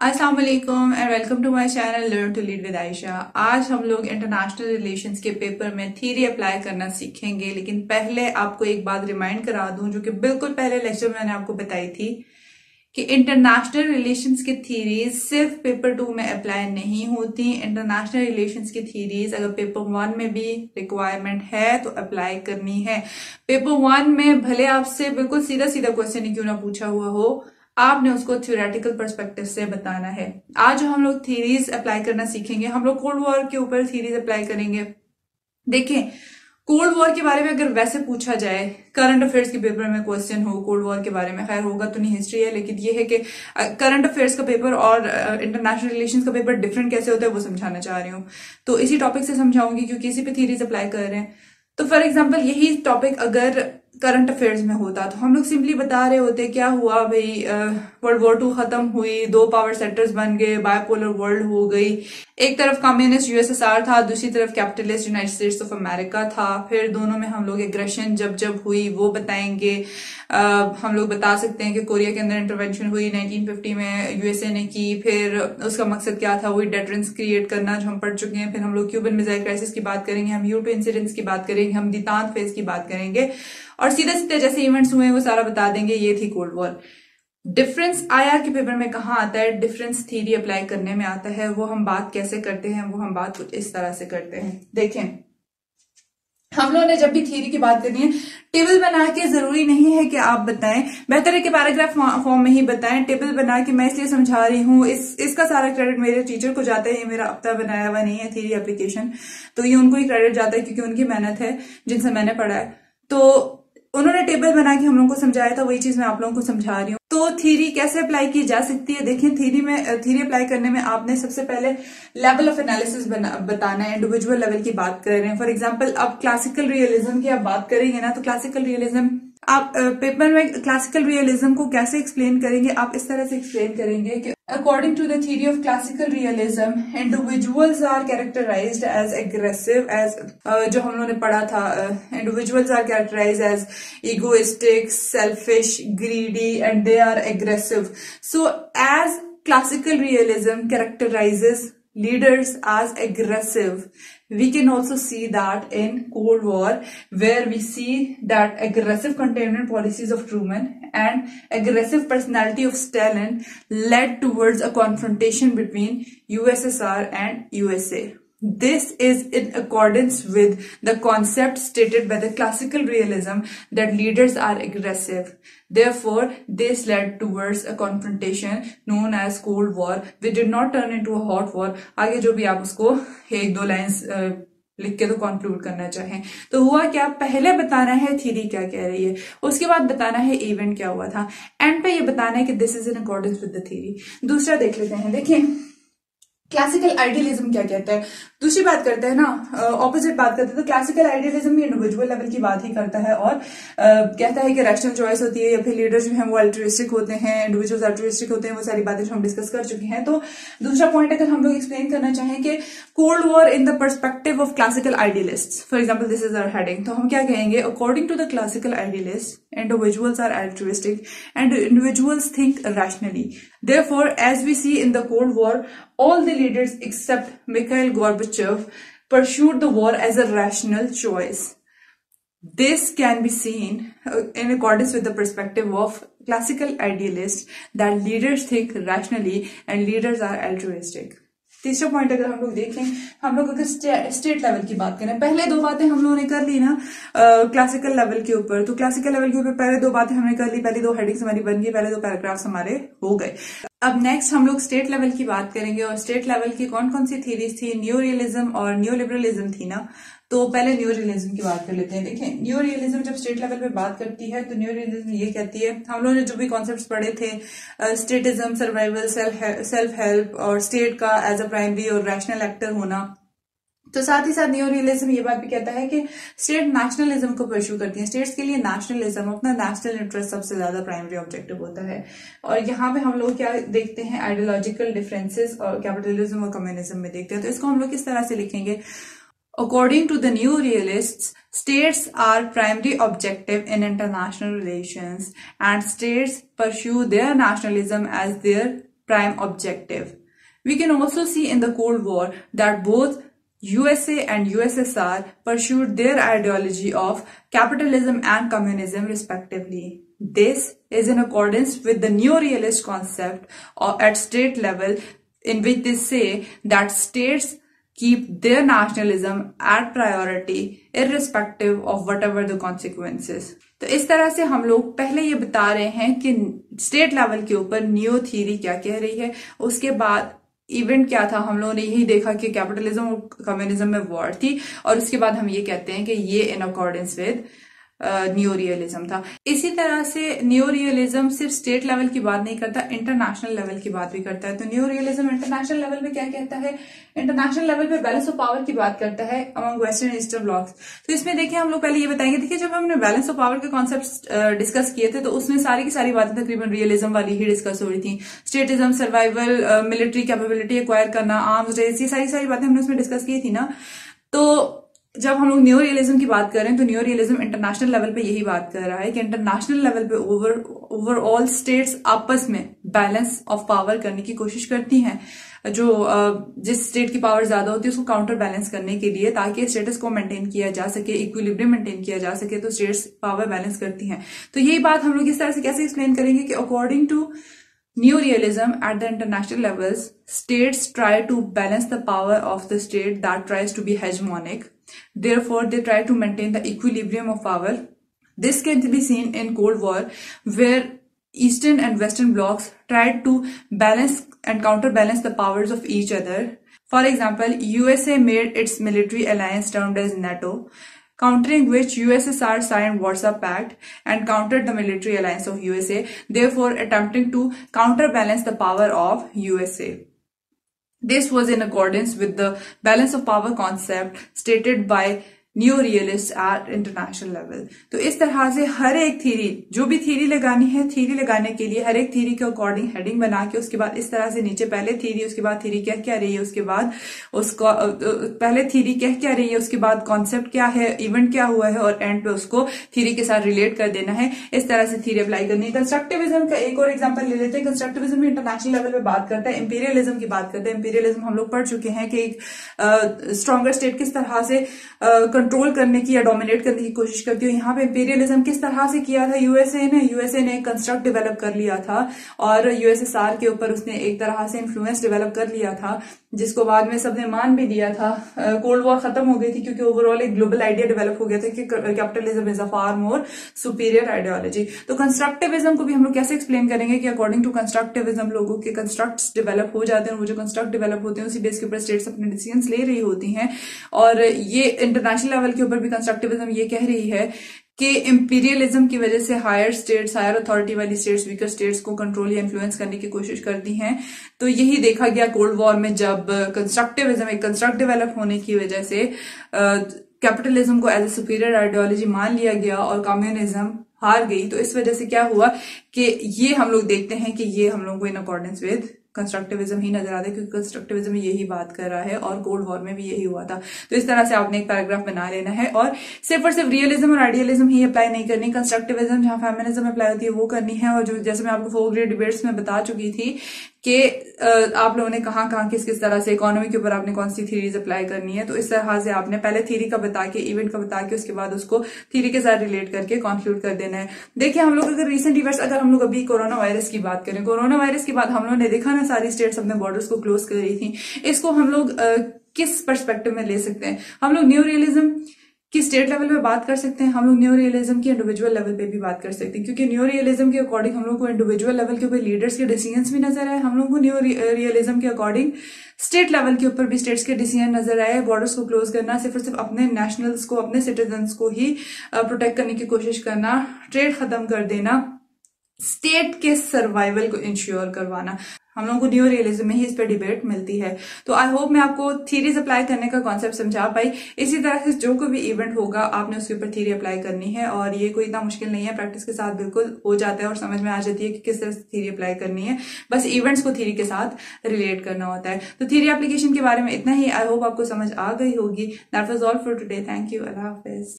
वालेकुम and welcome to my channel learn to lead with Ayesha आज हम लोग इंटरनेशनल रिलेशंस के पेपर में थीरी अप्लाई करना सीखेंगे, लेकिन पहले आपको एक बात रिमाइंड करा दूँ, जो कि बिल्कुल पहले लेक्चर में मैंने आपको बताई थी कि इंटरनेशनल रिलेशंस की थीरीज सिर्फ़ पेपर टू में अप्लाई नहीं होती। इंटरनेशनल रिलेशंस की थीरीज अगर पेपर वन में भी रिक्वायरमेंट है तो अप्लाई करनी है। पेपर वन में भले आपसे बिल्कुल सीधा सीधा क्वेश्चन क्यों ना पूछा हुआ हो आपने उसको थ्योरेटिकल परस्पेक्टिव से बताना है। आज जो हम लोग थीरीज अप्लाई करना सीखेंगे। हम लोग कोल्ड वॉर के ऊपर थीरीज अप्लाई करेंगे। देखें कोल्ड वॉर के बारे में अगर वैसे पूछा जाए करंट अफेयर्स के पेपर में क्वेश्चन हो कोल्ड वॉर के बारे में, खैर होगा तो नहीं हिस्ट्री है, लेकिन ये है कि करंट अफेयर्स का पेपर और इंटरनेशनल रिलेशंस का पेपर डिफरेंट कैसे होता है, वो समझाना चाह रही हूँ। तो इसी टॉपिक से समझाऊँगी, क्योंकि इसी पे थीरीज अप्लाई कर रहे हैं। तो फॉर एग्ज़ाम्पल यही टॉपिक अगर करंट अफेयर्स में होता। तो हम लोग सिंपली बता रहे होते क्या हुआ भाई? वर्ल्ड वॉर टू खत्म हुई दो पावर सेंटर्स बन गए बायोपोलर वर्ल्ड हो गई। एक तरफ़ कम्युनिस्ट यूएसएसआर था दूसरी तरफ़ capitalist United States of America था। फिर दोनों में हम लोग एग्रेशन जब जब हुई वो बताएँगे। आ, हम लोग बता सकते हैं कि कोरिया के अंदर इंटरवेंशन हुई 1950 में यूएसए ने की। फिर उसका मकसद क्या था? वही डेटरेंस क्रिएट करना जो हम पढ़ चुके हैं। फिर हम लोग क्यूबन मिजाइल क्राइसिस की बात करेंगे हम यूटू इंसिडेंट्स की बात करेंगे हम दितान फ़ेज़ की बात करेंगे। और सीधे सीधे जैसे इवेंट्स हुए वो सारा बता देंगे, ये थी कोल्ड वॉर डिफरेंस आया के पेपर में कहा आता है? डिफरेंस थीरी अप्लाई करने में आता है। वो हम बात कैसे करते हैं? वो हम बात कुछ इस तरह से करते हैं। देखें। हम लोगों ने जब भी थीरी की बात करनी है टेबल बना के ज़रूरी नहीं है कि आप बताएँ। बेहतर है कि पैराग्राफ फॉर्म में ही बताएँ। टेबल बना के मैं इसलिए समझा रही हूँ, इस, इसका सारा क्रेडिट मेरे टीचर को जाता है। ये मेरा तक बनाया हुआ नहीं है थीरी एप्लीकेशन तो ये उनको ही क्रेडिट जाता है क्योंकि उनकी मेहनत है, जिनसे मैंने पढ़ा है। तो उन्होंने टेबल बना के हम लोगों को समझाया था, वही चीज़ मैं आप लोगों को समझा रही हूँ। तो थीरी कैसे अप्लाई की जा सकती है? देखिए थीरी में थीरी अप्लाई करने में आपने सबसे पहले लेवल ऑफ़ एनालिसिस बताना है इंडिविजुअल लेवल की बात कर रहे हैं। फॉर एग्ज़ाम्पल अब क्लासिकल रियलिज्म की आप बात करेंगे ना तो क्लासिकल रियलिज्म आप पेपर में क्लासिकल रियलिज्म को कैसे एक्सप्लेन करेंगे? आप इस तरह से एक्सप्लेन करेंगे कि according to the theory of classical realism individuals are characterized as aggressive as जो हम लोगों ने पढ़ा था individuals are characterize as egoistic selfish greedy and they are aggressive so as classical realism characterizes leaders as aggressive. We can also see that in Cold War where we see that aggressive containment policies of Truman and aggressive personality of Stalin led towards a confrontation between USSR and USA. This is in accordance with the concept stated by the classical realism that leaders are aggressive. Therefore, this led towards a confrontation known as Cold War, which did not turn into a hot war. आगे जो भी आप उसको एक दो lines लिख के तो कंक्लूड करना चाहें तो हुआ क्या पहले बताना है थीरी क्या कह रही है उसके बाद बताना है इवेंट क्या हुआ था एंड पे ये बताना है कि this is in accordance with the theory दूसरा देख लेते हैं देखिए क्लासिकल आइडियलिज्म क्या कहता है? दूसरी बात करते हैं ना ऑपोजिट बात करते हैं तो क्लासिकल आइडियलिज्म भी इंडिविजुअल लेवल की बात ही करता है और uh, कहता है कि रैशनल चॉइस होती है या फिर लीडर जो है वो अल्ट्रिस्टिक होते हैं इंडिविजुअल अल्ट्रिस्टिक होते हैं वो सारी बातें जो हम डिस्कस कर चुके हैं। तो दूसरा पॉइंट अगर हम लोग एक्सप्लेन करना चाहें कि cold war in the perspective of classical idealist for example this is our heading तो हम क्या कहेंगे? According to the classical idealist individuals are altruistic and individuals think rationally Therefore, as we see in the Cold War, all the leaders except Mikhail Gorbachev pursued the war as a rational choice. This can be seen uh, in accordance with the perspective of classical idealists that leaders think rationally and leaders are altruistic. तीसरा point अगर हम लोग देखें हम लोग अगर state level की बात करें पहले दो बातें हम लोगों ने कर ली ना क्लासिकल लेवल के ऊपर तो क्लासिकल लेवल के ऊपर पहले दो बातें हमने कर ली पहली दो हेडिंग्स हमारी बन गई पहले दो पैराग्राफ्स हमारे हो गए अब नेक्स्ट हम लोग स्टेट लेवल की बात करेंगे और स्टेट लेवल की कौन कौन सी थीरीज थी? न्यू रियलिज्म और न्यू लिबरलिज्म थी ना? तो पहले न्यू रियलिज्म की बात कर लेते हैं। देखिए न्यू रियलिज्म जब स्टेट लेवल पे बात करती है तो न्यू रियलिज्म ये कहती है, हम लोगों ने जो भी कॉन्सेप्ट पढ़े थे स्टेटिज्म सर्वाइवल सेल्फ हेल्प और स्टेट का एज अ प्राइमरी और रैशनल एक्टर होना तो साथ ही साथ न्यू रियलिज्म ये बात भी कहता है कि स्टेट नेशनलिज्म को परस्यू करती है। स्टेट्स के लिए नेशनलिज्म अपना नेशनल इंटरेस्ट सबसे ज़्यादा प्राइमरी ऑब्जेक्टिव होता है। और यहाँ पे हम लोग क्या देखते हैं? आइडियोलॉजिकल डिफरेंसेस और कैपिटलिज्म और कम्युनिज्म में देखते हैं। तो इसको हम लोग किस तरह से लिखेंगे? According to the new realist states are primary objective in international relation and states pursue their nationalism as their prime objective we can also see in the cold war that both USA and USSR pursued their ideology of capitalism and communism respectively. This is in accordance with the neo-realist concept at state level in which they say that states keep their nationalism at priority irrespective of whatever the consequences. तो इस तरह से हम लोग पहले ये बता रहे हैं कि स्टेट लेवल के ऊपर न्यू थ्योरी क्या कह रही है उसके बाद इवेंट क्या था, हम लोगों ने यही देखा कि कैपिटलिज्म और कम्युनिज्म में वॉर थी और उसके बाद हम ये कहते हैं कि ये in accordance with new realism था। इसी तरह से न्यू रियलिज्म सिर्फ़ स्टेट लेवल की बात नहीं करता इंटरनेशनल लेवल की बात भी करता है। तो न्यू रियलिज्म इंटरनेशनल लेवल पे क्या कहता है? इंटरनेशनल लेवल पे बैलेंस ऑफ़ पावर की बात करता है अमंग वेस्टर्न ईस्टर्न ब्लॉक्स तो इसमें देखिए, हम लोग पहले ये बताएँगे। देखिए, जब हमने बैलेंस ऑफ़ पावर के कॉन्सेप्ट डिस्कस किए थे तो उसमें सारी की सारी बातें तकरीबन रियलिज्म वाली ही डिस्कस हो रही थी। Statism survival military capability acquire करना आर्म्स रेस ये सारी सारी बातें हमने उसमें डिस्कस की थी ना। तो जब हम लोग न्यू रियलिज्म की बात करें तो न्यू रियलिज्म इंटरनेशनल लेवल पे यही बात कर रहा है कि इंटरनेशनल लेवल पे ओवर ओवरऑल स्टेट्स आपस में बैलेंस ऑफ़ पावर करने की कोशिश करती हैं जो जिस स्टेट की पावर ज़्यादा होती है उसको काउंटर बैलेंस करने के लिए ताकि स्टेटस को मेंटेन किया जा सके इक्विलिब्रियम मेंटेन किया जा सके तो स्टेट्स पावर बैलेंस करती हैं तो यही बात हम लोग इस तरह से कैसे एक्सप्लेन करेंगे कि according to New realism at the international levels, states try to balance the power of the state that tries to be hegemonic. Therefore, they try to maintain the equilibrium of power. This can be seen in Cold War, where Eastern and Western blocs tried to balance and counterbalance the powers of each other. For example, USA made its military alliance termed as NATO countering which USSR signed Warsaw Pact and countered the military alliance of USA, therefore attempting to counterbalance the power of USA. This was in accordance with the balance of power concept stated by new realist at international level तो इस तरह से हर एक theory जो भी theory लगानी है theory लगाने के लिए हर एक थीरी के अकॉर्डिंग हेडिंग बना के उसके बाद इस तरह से नीचे पहले थीरी उसके बाद थीरी क्या क्या रही है, उसके बाद उसको पहले थीरी क्या क्या रही है, उसके बाद कॉन्सेप्ट क्या है इवेंट क्या हुआ है और एंड पे उसको थीरी के साथ रिलेट कर देना है। इस तरह से थीरी अप्लाई करनी है। कंस्ट्रक्टिविज्म का एक और एग्ज़ाम्पल ले लेते हैं। कंस्ट्रक्टिविज्म इंटरनेशनल लेवल पर बात करता है। इंपीरियलिज्म की बात करते हैं। इंपीरियलिज्म हम लोग पढ़ चुके हैं कि एक स्ट्रॉगर स्टेट किस तरह से कंट्रोल करने की या डोमिनेट करने की कोशिश करती हूँ। यहाँ पे इंपेरियलिज्म किस तरह से किया था? यूएसए ने यूएसए ने कंस्ट्रक्ट डेवलप कर लिया था और यूएसएसआर के ऊपर उसने एक तरह से इन्फ्लुएंस डेवलप कर लिया था। जिसको बाद में सबने मान भी दिया था। कोल्ड वॉर खत्म हो गई थी क्योंकि ओवरऑल एक ग्लोबल आइडिया डेवलप हो गया था कि capitalism is a far more superior ideology तो कंस्ट्रक्टिविज्म को भी हम लोग कैसे एक्सप्लेन करेंगे कि अकॉर्डिंग टू कंस्ट्रक्टिविज्म लोगों के कंस्ट्रक्ट डेवलप हो जाते हैं वो जो कंस्ट्रक्ट डेवलप होते हैं, उसी बेस के ऊपर स्टेट्स अपने डिसीज़न ले रही होती हैं। और ये इंटरनेशनल लेवल के ऊपर भी कंस्ट्रक्टिविज्म ये कह रही है कि इम्पीरियलिज्म की वजह से हायर स्टेट्स हायर अथॉरिटी वाली स्टेट्स वीकर स्टेट्स को कंट्रोल या इन्फ्लुएंस करने की कोशिश करती हैं। तो यही देखा गया कोल्ड वॉर में जब कंस्ट्रक्टिविज्म एक कंस्ट्रक्ट डेवलप होने की वजह से कैपिटलिज्म को एज ए सुपीरियर आइडियोलॉजी मान लिया गया और कम्युनिज्म हार गई। तो इस वजह से क्या हुआ कि ये हम लोग देखते हैं कि ये हम लोग को इन अकॉर्डेंस विद कंस्ट्रक्टिविज्म ही नज़र आता है, क्योंकि कंस्ट्रक्टिविज्म यही बात कर रहा है और कोल्ड वॉर में भी यही हुआ था। तो इस तरह से आपने एक पैराग्राफ बना लेना है और सिर्फ़ और सिर्फ़ रियलिज्म और आइडियलिज्म ही अप्लाई नहीं करनी। कंस्ट्रक्टिविज्म जहाँ फेमिनिज्म अप्लाई होती है, वो करनी है और जो, जैसे मैं आपको फोर ग्रेड डिबेट्स में बता चुकी थी कि आप लोगों ने कहाँ किस किस तरह से इकोनॉमी के ऊपर आपने कौन सी थीरीज अप्लाई करनी है? तो इस तरह से आपने पहले थीरी का बता के इवेंट का बता के, उसके बाद उसको थीरी के साथ रिलेट करके कॉन्क्लूड कर देना है। देखिए, हम लोग अगर रिसेंट इवेंट्स अगर हम लोग अभी कोरोना वायरस की बात करें कोरोना वायरस के बाद हम लोगों ने देखा ना, सारी स्टेट्स अपने बॉर्डर्स को क्लोज कर थी। इसको हम लोग किस परस्पेक्टिव में ले सकते हैं? हम लोग न्यू रियलिज्म कि स्टेट लेवल पे बात कर सकते हैं, हम लोग न्यू रियलिज्म की इंडिविजुअल लेवल पे भी बात कर सकते हैं, क्योंकि न्यू रियलिज्म के अकॉर्डिंग हम लोग को इंडिविजुअल लेवल के ऊपर लीडर्स के डिसीज़न भी नज़र आए, हम लोग को न्यू रियलिज्म के अकॉर्डिंग स्टेट लेवल के ऊपर भी स्टेट्स के डिसीज़न नज़र आए बॉर्डर्स को क्लोज करना, सिर्फ़ और सिर्फ़ अपने नेशनल्स को, अपने सिटीजन को ही प्रोटेक्ट करने की कोशिश करना ट्रेड खत्म कर देना स्टेट के सर्वाइवल को इंश्योर करवाना। हम लोगों को न्यू रियलिज्म में ही इस पर डिबेट मिलती है। तो आई होप मैं आपको थीरीज अप्लाई करने का कॉन्सेप्ट समझा पाई। इसी तरह से जो कोई भी इवेंट होगा, आपने उसके ऊपर थीरी अप्लाई करनी है और ये कोई इतना मुश्किल नहीं है। प्रैक्टिस के साथ बिल्कुल हो जाता है और समझ में आ जाती है कि किस तरह से थीरी अप्लाई करनी है। बस इवेंट्स को थीरी के साथ रिलेट करना होता है। तो थीरी एप्लीकेशन के बारे में इतना ही। आई होप आपको समझ आ गई होगी। That was all for today thank you Allah Hafiz